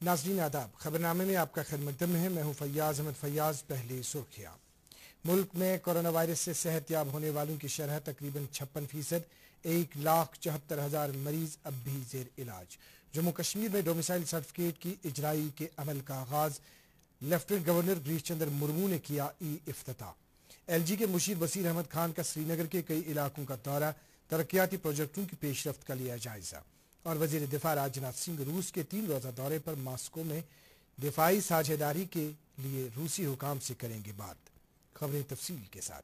नाजरीन आदाब, खबरनामे में आपका खैर में है। मैं हूँ फैयाज अहमद। फैयाज, पहले सुर्खियाँ। मुल्क में कोरोना वायरस से सेहतियाब होने वालों की शरह तकरीबन छप्पन फ़ीसद, एक लाख चौहत्तर हज़ार मरीज़ अब भी जेर इलाज। जम्मू कश्मीर में डोमिसाइल सर्टिफिकेट की इजराई के अमल का आगाज़, लेफ्टिनेंट गवर्नर गिरीश चंद्र मुर्मू ने किया ई अफ्ताह एल जी के मुशीर वसीर अहमद खान का श्रीनगर के कई इलाकों का दौरा, तरक्याती प्रोजेक्टों की पेशरफ का लिया जायजा। और वज़ीर दिफा राजनाथ सिंह रूस के तीन रोजा दौरे पर मास्को में दिफाई साझेदारी के लिए रूसी हुकाम से करेंगे बात। खबरें तफसील के साथ।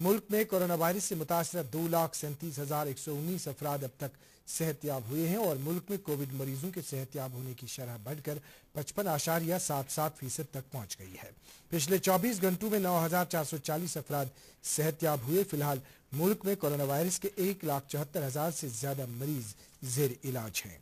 मुल्क में कोरोना वायरस से मुतासर दो लाख सैंतीस हज़ार एक सौ उन्नीस अफराद अब तक सेहतियाब हुए हैं और मुल्क में कोविड मरीजों के सेहतियाब होने की शरह बढ़कर पचपन आशारिया सात सात फ़ीसद तक पहुँच गई है। पिछले 24 घंटों में नौ हज़ार चार सौ चालीस अफराद सेहतियाब हुए। फ़िलहाल मुल्क में कोरोना वायरस के एक लाख चौहत्तर हज़ार से ज़्यादा मरीज़ जेर इलाज हैं।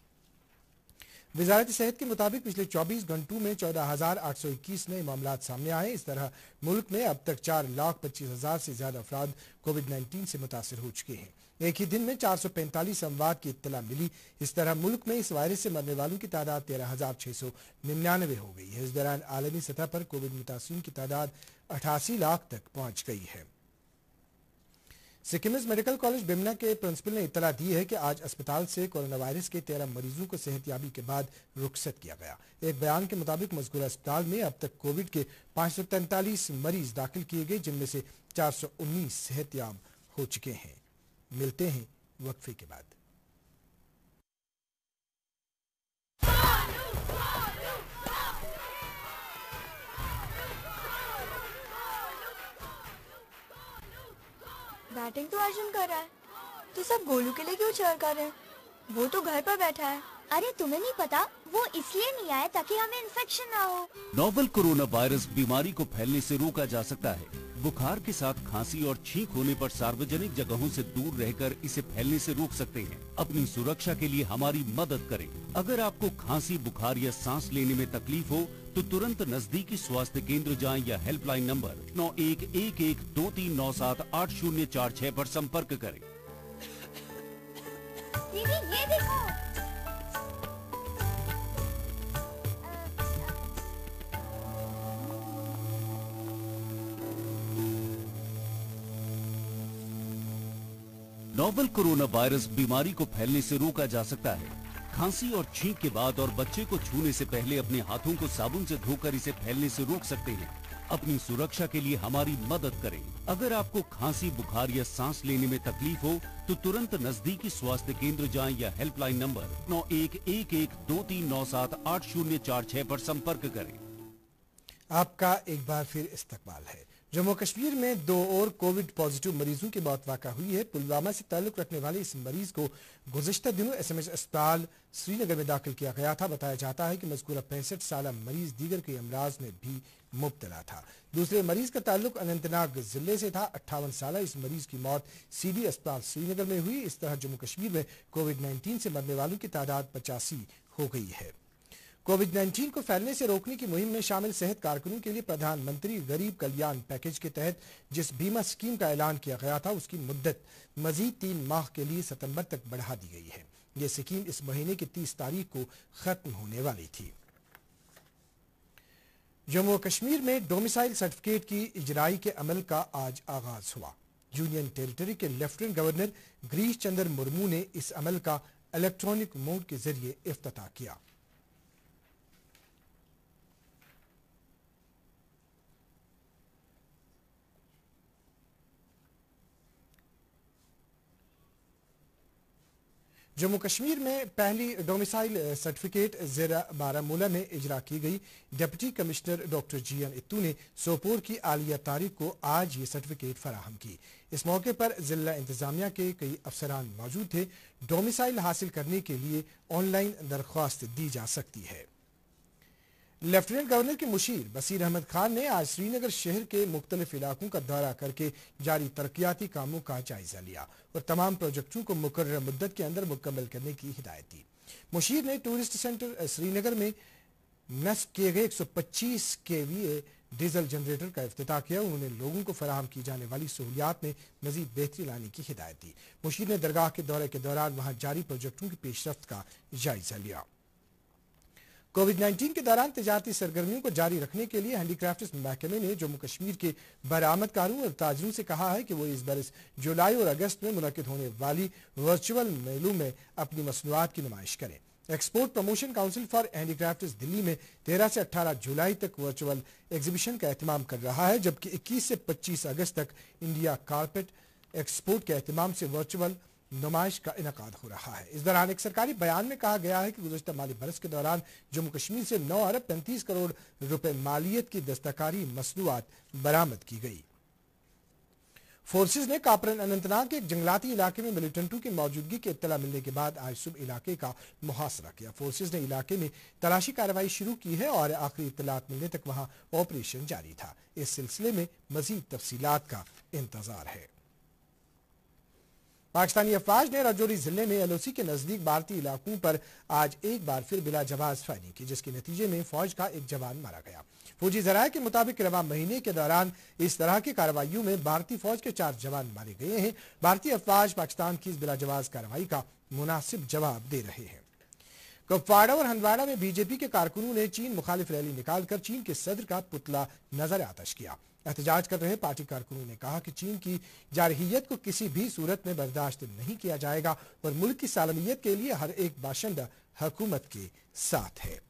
वजारत सेहत के मुताबिक पिछले 24 घंटों में चौदह हज़ार आठ सौ इक्कीस नए मामला सामने आए। इस तरह मुल्क में अब तक चार लाख पच्चीस हज़ार से ज़्यादा अफराद कोविड 19 से मुतासर हो चुके हैं। एक ही दिन में चार सौ पैंतालीस अमवाद की इतला मिली। इस तरह मुल्क में इस वायरस से मरने वालों की तादाद तेरह हज़ार छह सौ निन्यानवे हो गई है। इस दौरान आलमी सतह पर कोविड मुतासरी की तादाद अठासी लाख तक पहुँच गई है। सिक्किमिज मेडिकल कॉलेज बिमना के प्रिंसिपल ने इतला दी है कि आज अस्पताल से कोरोना वायरस के तेरह मरीजों को सेहतयाबी के बाद रुखसत किया गया। एक बयान के मुताबिक मजकूर अस्पताल में अब तक कोविड के पाँच मरीज़ दाखिल किए गए, जिनमें से चार सेहतयाब हो चुके हैं। मिलते हैं वक्फे के बाद। बैटिंग तो अर्जुन कर रहा है। तो सब गोलू के लिए क्यों चेयर कर रहे हैं? वो तो घर पर बैठा है। अरे तुम्हें नहीं पता वो इसलिए नहीं आया ताकि हमें इन्फेक्शन ना हो। नोवल कोरोना वायरस बीमारी को फैलने से रोका जा सकता है। बुखार के साथ खांसी और छींक होने पर सार्वजनिक जगहों से दूर रहकर इसे फैलने से रोक सकते हैं। अपनी सुरक्षा के लिए हमारी मदद करें। अगर आपको खांसी बुखार या सांस लेने में तकलीफ़ हो तो तुरंत नजदीकी स्वास्थ्य केंद्र जाएँ या हेल्पलाइन नंबर नौ एक एक एक दो तीन नौ सात आठ शून्य चार छह पर संपर्क करें। दीदी ये देखो। नोवल कोरोना वायरस बीमारी को फैलने से रोका जा सकता है। खांसी और छींक के बाद और बच्चे को छूने से पहले अपने हाथों को साबुन से धोकर इसे फैलने से रोक सकते हैं। अपनी सुरक्षा के लिए हमारी मदद करें। अगर आपको खांसी, बुखार या सांस लेने में तकलीफ़ हो तो तुरंत नजदीकी स्वास्थ्य केंद्र जाएँ या हेल्पलाइन नंबर नौ एक एक एक दो तीन नौ सात आठ शून्य चार छह पर संपर्क करें। आपका एक बार फिर इस्तकबाल है। जम्मू कश्मीर में दो और कोविड पॉजिटिव मरीजों की मौत वाक़ हुई है। पुलवामा से ताल्लुक रखने वाले इस मरीज़ को गुजशत दिनों एस एम एस अस्पताल श्रीनगर में दाखिल किया गया था। बताया जाता है कि मजकूरा पैंसठ साल मरीज़ दीगर के अमराज में भी मुबतला था। दूसरे मरीज़ का ताल्लुक अनंतनाग ज़िले से था। अट्ठावन साल इस मरीज़ की मौत सीबी अस्पताल श्रीनगर में हुई। इस तरह जम्मू कश्मीर में कोविड नाइन्टीन से मरने वालों की तादाद पचासी हो गई है। कोविड 19 को फैलने से रोकने की मुहिम में शामिल सेहत कारकुनों के लिए प्रधानमंत्री गरीब कल्याण पैकेज के तहत जिस बीमा स्कीम का ऐलान किया गया था, उसकी मुद्दत मजीद तीन माह के लिए सितंबर तक बढ़ा दी गई है। ये स्कीम इस महीने की तीस तारीख को खत्म होने वाली थी। जम्मू कश्मीर में डोमिसाइल सर्टिफिकेट की इजराई के अमल का आज आगाज़ हुआ। यूनियन टेरिटरी के लेफ्टिनेंट गवर्नर गिरीश चंद्र मुर्मू ने इस अमल का इलेक्ट्रॉनिक मोड के ज़रिए अफ्ताह किया। जम्मू कश्मीर में पहली डोमिसाइल सर्टिफिकेट जिला बारामूला में इजरा की गई। Deputy commissioner doctor G M Ittoo ने सोपोर की आलिया तारीख को आज ये सर्टिफिकेट फराहम की। इस मौके पर जिला इंतजामिया के कई अफसरान मौजूद थे। डोमिसाइल हासिल करने के लिए ऑनलाइन दरख्वास्त दी जा सकती है। लेफ्टिनेंट गवर्नर के मुशीर बसीर अहमद खान ने आज श्रीनगर शहर के मुख्तलिफ़ इलाकों का दौरा करके जारी तरक्याती कामों का जायजा लिया और तमाम प्रोजेक्टों को मुकर मुद्दत के अंदर मुकम्मल करने की हिदायत दी। मुशीर ने टूरिस्ट सेंटर श्रीनगर में नस्ब किए गए 125 केवीए डीजल जनरेटर का अफ्ताह किया। उन्होंने लोगों को फराहम की जाने वाली सहूलियात में मजीद बेहतरी लाने की हिदायत दी। मुशीर ने दरगाह के दौरे के दौरान वहाँ जारी प्रोजेक्टों की पेशरफ का जायजा लिया। कोविड 19 के दौरान तजारती सरगर्मियों को जारी रखने के लिए हैंडीक्राफ्ट महकमे ने जम्मू कश्मीर के बरामदकारों और ताजरों से कहा है कि वो इस बरस जुलाई और अगस्त में मुनद होने वाली वर्चुअल मेलों में अपनी मसनूआत की नुमाइश करें। Export promotion council for handicraft Delhi में 13 से 18 जुलाई तक वर्चुअल एग्जीबिशन का अहतमाम कर रहा है, जबकि 21 से 25 अगस्त तक इंडिया कारपेट एक्सपोर्ट के अहतमाम से वर्चुअल नुमाइश का इनका हो रहा है। इस दौरान एक सरकारी बयान में कहा गया है कि गुजशत माली बरस के दौरान जम्मू कश्मीर से नौ अरब पैंतीस करोड़ रुपए मालियत की दस्तकारी मसनूआत बरामद की गई। फोर्सेज ने कापरन अनंतनाग के एक जंगलाती इलाके में मिलिटेंटों की मौजूदगी की इत्तला मिलने के बाद आज सुबह इलाके का मुहासरा किया। फोर्सेज ने इलाके में तलाशी कार्रवाई शुरू की है और आखिरी इतलात मिलने तक वहाँ ऑपरेशन जारी था। इस सिलसिले में मजीद तफसीलात का इंतज़ार है। पाकिस्तानी अफवाज ने राजौरी ज़िले में एलओसी के नज़दीक भारतीय इलाकों पर आज एक बार फिर बिला जवाज फायरिंग की, जिसके नतीजे में फौज का एक जवान मारा गया। फौजी जराये के मुताबिक रवा महीने के दौरान इस तरह की कार्रवाइयों में भारतीय फौज के चार जवान मारे गए हैं। भारतीय अफवाज पाकिस्तान की इस बिला जवाज कार्रवाई का मुनासिब जवाब दे रहे हैं। कुपवाड़ा और हंदवाड़ा में बीजेपी के कारकुनों ने चीन मुखालिफ रैली निकालकर चीन के सदर का पुतला नज़र आतश किया। एहतजाज कर रहे पार्टी कारकुनों ने कहा कि चीन की जारहियत को किसी भी सूरत में बर्दाश्त नहीं किया जाएगा और मुल्क की सालमियत के लिए हर एक बाशिंदा हुकूमत के साथ है।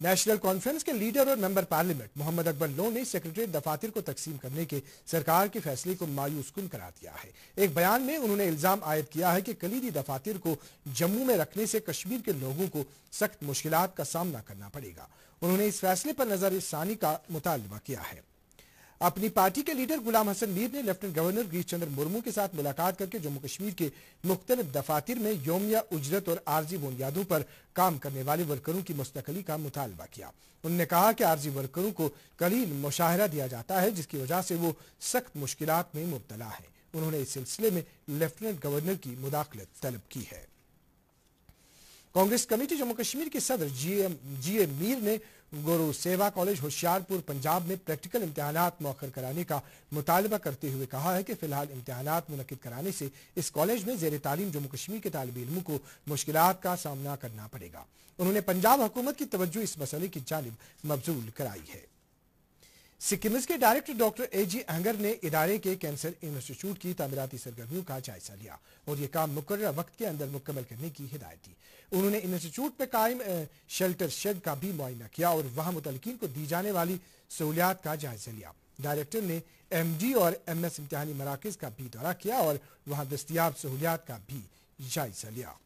नेशनल कॉन्फ्रेंस के लीडर और मेंबर पार्लियामेंट मोहम्मद अकबर लोन ने सेक्रेटरीट दफातर को तकसीम करने के सरकार के फैसले को मायूस कुन करार दिया है। एक बयान में उन्होंने इल्ज़ाम आयद किया है कि कलीदी दफातर को जम्मू में रखने से कश्मीर के लोगों को सख्त मुश्किल का सामना करना पड़ेगा। उन्होंने इस फैसले पर नजरसानी का मुतालबा किया है। अपनी पार्टी के लीडर गुलाम हसन मीर ने लेफ्टिनेंट गवर्नर गिरीश चंद्र मुर्मू के साथ मुलाकात करके जम्मू कश्मीर के मुख्तलिफ़ दफातर में योमिया, उजरत और आर्जी बुनियादों पर काम करने वाले वर्करों की मुस्तकली का मुतालबा किया। उन्होंने कहा कि आर्जी वर्करों को कलील मुशाहरा दिया जाता है, जिसकी वजह से वो सख्त मुश्किल में मुबतला है। उन्होंने इस सिलसिले में लेफ्टिनेंट गवर्नर की मुदाखलत तलब की है। कांग्रेस कमेटी जम्मू कश्मीर के सदर जी ए मीर ने गुरु सेवा कॉलेज होशियारपुर, पंजाब में प्रैक्टिकल इम्तहान मौखर कराने का मुतालबा करते हुए कहा है कि फ़िलहाल इम्तहान मुनद कराने से इस कॉलेज में जेर तालीम जम्मू कश्मीर के तालब इलमों को मुश्किल का सामना करना पड़ेगा। उन्होंने पंजाब हुकूमत की तवज्जो इस मसले की जानब मबजूल कराई है। सिक्किमिस के director doctor A G Ahangar ने इदारे के कैंसर इंस्टीट्यूट की तामीराती सरगर्मियों का जायजा लिया और ये काम मुकर वक्त के अंदर मुकम्मल करने की हिदायत दी। उन्होंने इंस्टीट्यूट पर कायम शेल्टर शेड का भी मुआयना किया और वहाँ मुतलकिन को दी जाने वाली सहूलियात का जायजा लिया। डायरेक्टर ने एम डी और एम एस इम्तहानी मराकज का भी दौरा किया और वहाँ दस्तियाब सहूलियात का भी जायजा लिया।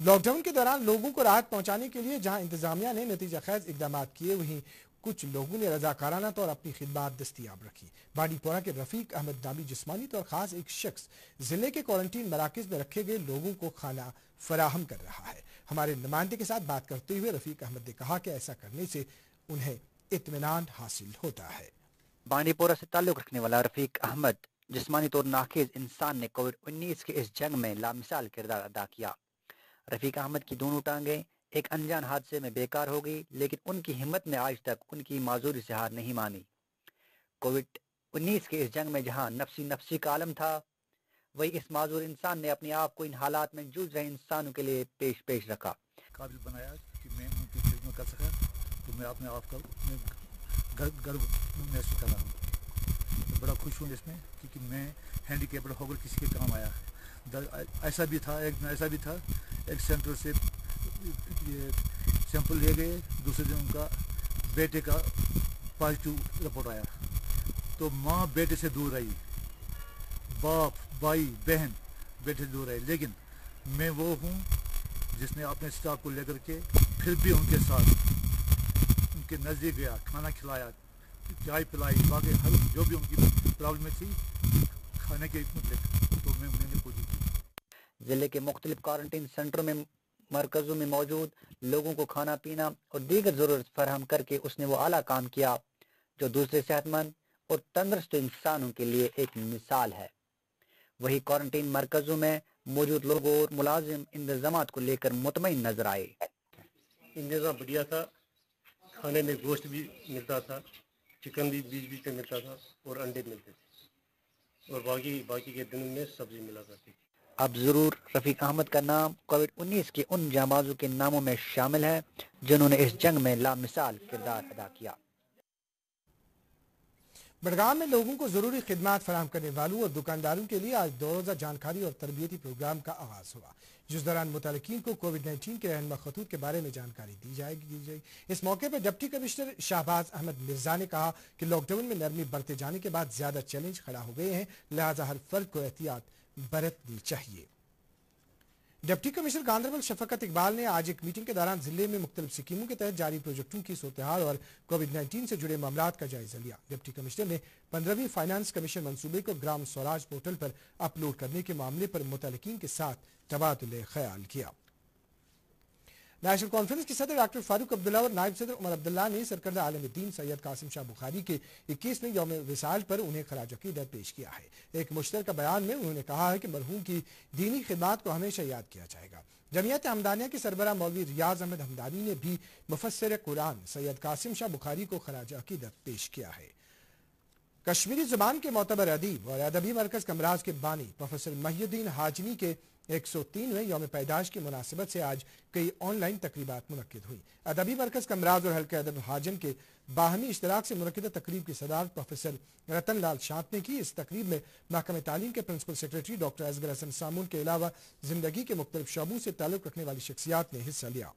लॉकडाउन के दौरान लोगों को राहत पहुँचाने के लिए जहाँ इंतजामिया ने नतीजा खैज इकदाम किए, वहीं कुछ लोगों ने रजाकाराना तौर अपनी खिदमत दस्तियाब रखी। बाड़ीपोरा के रफीक अहमद नामी जिसमानी तौर खास एक शख्स ज़िले के क्वारंटीन मराकज में रखे गए लोगों को खाना फराहम कर रहा है। हमारे नुमाइंदे के साथ बात करते हुए रफीक अहमद ने कहा कि ऐसा करने से उन्हें इतमान हासिल होता है। बांडीपोरा से ताल्लुक रखने वाला रफीक अहमद जिसमानी तौर नाखेज इंसान ने कोविड उन्नीस के इस जंग में लामिसाल किरदार अदा किया। रफीक अहमद की दोनों टांगे एक अनजान हादसे में बेकार हो गई, लेकिन उनकी हिम्मत ने आज तक उनकी माजूरी से हार नहीं मानी। कोविड उन्नीस के इस जंग में जहाँ नफसी नफसी का आलम था, वही इस माजूर इंसान ने अपने आप को इन हालात में जूझ रहे इंसानों के लिए पेश पेश रखा। काबिल बनाया कि मैं उनकी खिदमत कर सका तो मैं अपने आप का गर्व महसूस कर रहा हूँ। तो बड़ा खुश हूँ इसमें, क्योंकि मैं हैंडीकेप्ड होकर किसी के काम आया। ऐसा भी था, एक ऐसा भी था, एक सेंटर से ये सैंपल लिए गए, दूसरे दिन उनका बेटे का पॉजिटिव रिपोर्ट आया। तो माँ बेटे से दूर रही, बाप, भाई, बहन बेटे से दूर रहे। लेकिन मैं वो हूँ जिसने अपने स्टाफ को लेकर के फिर भी उनके साथ, उनके नज़दीक गया, खाना खिलाया, चाय पिलाई, बाकी हर जो भी उनकी प्रॉब्लम थी, खाने के मतलब तो मैं पूरी की ज़िले के मुख्तलिफ़ क्वारंटीन सेंटरों में मरकज़ों में मौजूद लोगों को खाना, पीना और दीगर ज़रूरत फराहम करके उसने वो आला काम किया, जो दूसरे सेहतमंद और तंदरुस्त इंसानों के लिए एक मिसाल है। वही क्वारंटीन मरकज़ों में मौजूद लोगों और मुलाजिम इंतज़ाम को लेकर मुतमिन नज़र आए। इंतज़ाम बढ़िया था, खाने में गोश्त भी मिलता था, चिकन भी बीच बीच में मिलता था और अंडे मिलते थे। और बाकी बाकी के दिन में सब्ज़ी मिला करती थी। अब ज़रूर रफ़ीक अहमद का नाम कोविड 19 के उन जाबाजों के नामों में शामिल है, जिन्होंने इस जंग में लामिसाल किरदार अदा किया। बडगाम में लोगों को ज़रूरी खिदमत फराम करने वालों और दुकानदारों के लिए आज दो रोजा जानकारी और तरबियती प्रोग्राम का आगाज़ हुआ। जिस दौरान मुतलकिन को कोविड नाइन्टीन के रहनमा खतूत के बारे में जानकारी दी जाएगी दी जाएगी। इस मौके पर डिप्टी कमिश्नर शाहबाज अहमद मिर्ज़ा ने कहा कि लॉकडाउन में नरमी बढ़ते जाने के बाद ज़्यादा चैलेंज खड़ा हो गए हैं, लिहाजा हर फर्द को एहतियात बरतनी चाहिए। डिप्टी कमिश्नर गांधरबल शफकत इकबाल ने आज एक मीटिंग के दौरान ज़िले में मुख्तलिफ़ स्कीमों के तहत जारी प्रोजेक्टों की सूरतहाल और कोविड नाइन्टीन से जुड़े मामला का जायजा लिया। डिप्टी कमिश्नर ने पंद्रहवीं फाइनेंस कमीशन मनसूबे को ग्राम स्वराज पोर्टल पर अपलोड करने के मामले पर मुतलकिन के साथ तबादले ख्याल किया। नेशनल कॉन्फ्रेंस के सदर डॉक्टर फारूक अब्दुल्ला और नायब सदर उमर अब्दुल्ला ने सरकर्द आलम दीन सैयद कासिम शाह बुखारी के इक्कीसवें यौम विसाल पर उन्हें खराज अकीदत पेश किया है। एक मुश्तर बयान में उन्होंने कहा है कि मरहूम की दीनी खिदमत को हमेशा याद किया जाएगा। जमीयत हमदानिया के सरबरा मौलवी रियाज अहमद हमदानी ने भी मुफसर कुरान सैयद कासिम शाह बुखारी को खराज अकीदत पेश किया है। कश्मीरी ज़ुबान के मोतबर अदीब और अदबी मरकज कमराज के बानी, प्रोफेसर महिउद्दीन हाजनी के एक सौ तीनवें यौम पैदाश की मुनासिबत से आज कई ऑनलाइन तकरीबा मुनद हुई। अदबी मरकज कमराज और हल्के अदब हाजन के बाहमी इश्तराक से मुनद तकरीब की सदारत प्रोफेसर रतन लाल शांत ने की। इस तकरीब में महकम तालीम के principal secretary doctor Asgar Hasan Samoon के अलावा ज़िंदगी के मुख्तलिफ़ शबों से ताल्लुक रखने वाली शख्सियात ने हिस्सा लिया।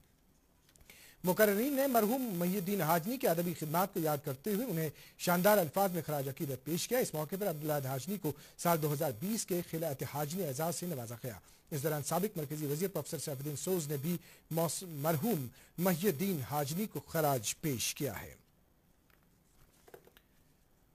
मुकर्रीन ने मरहूम महीद्दीन हाजनी के अदबी खिदमत को याद करते हुए उन्हें शानदार अल्फाज में खराज अकीदत पेश किया। इस मौके पर अब्दुल्ला हाजनी को साल 2020 के खिलात हाजनी एजाज से नवाजा गया। इस दौरान सबक मरकजी वजी प्रोफेसर सैफुद्दीन सोज ने भी मरहूम महीद्दीन हाजनी को खराज पेश किया है।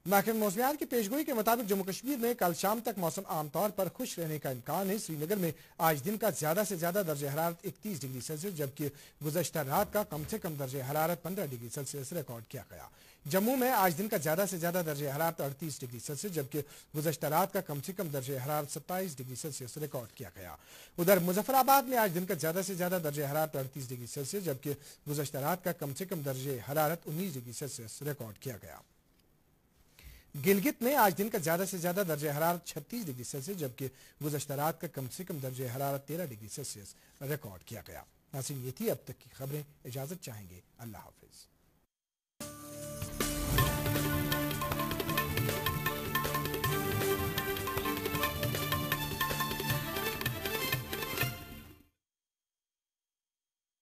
महकम मौसमियात की पेशगोई के मुताबिक जम्मू कश्मीर में कल शाम तक मौसम आमतौर पर खुश रहने का इम्कान है। श्रीनगर में आज दिन का ज़्यादा से ज़्यादा दर्ज हरारत इकतीस डिग्री सेल्सियस, जबकि गुजशत रात का कम से कम दर्ज हरारत पंद्रह डिग्री सेल्सियस रिकॉर्ड किया गया। जम्मू में आज दिन का ज़्यादा से ज़्यादा दर्ज हरारत अड़तीस डिग्री सेल्सियस, जबकि गुजशत रात का कम से कम दर्ज हरारत सत्ताईस डिग्री सेल्सियस रिकॉर्ड किया गया। उधर मुजफ्फराबाद में आज दिन का ज़्यादा से ज़्यादा दर्ज हरारत अड़तीस डिग्री सेल्सियस, जबकि गुजशत रात का कम से कम दर्ज हरारत उन्नीस डिग्री सेल्सियस रिकॉर्ड किया गया। गिलगित में आज दिन का ज़्यादा से ज़्यादा दर्ज हरारत छत्तीस डिग्री सेल्सियस, जबकि गुजशत रात का कम से कम दर्ज हरारत तेरह डिग्री सेल्सियस रिकॉर्ड किया गया। नासिन ये थी अब तक की खबरें। इजाज़त चाहेंगे। अल्लाह हाफिज़।